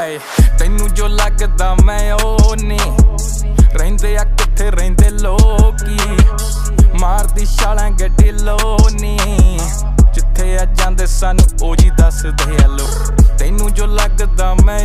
ਏ ਤੈਨੂੰ ਜੋ ਲੱਗਦਾ ਮੈਂ ਉਹ ਨਹੀਂ ਰਹਿੰਦੇ ਆ ਕਿੱਥੇ, ਰਹਿੰਦੇ ਲੋਕੀ। ਮਾਰਦੀ ਛਾਲਾਂ ਗੱਡੀ ਲੋਨੀ। ਜਿੱਥੇ ਆ ਜਾਂਦੇ ਸਾਨੂੰ, ਉਹ ਜੀ ਦੱਸਦੇ ਆ ਲੋ। ਤੈਨੂੰ ਜੋ ਲੱਗਦਾ ਮੈਂ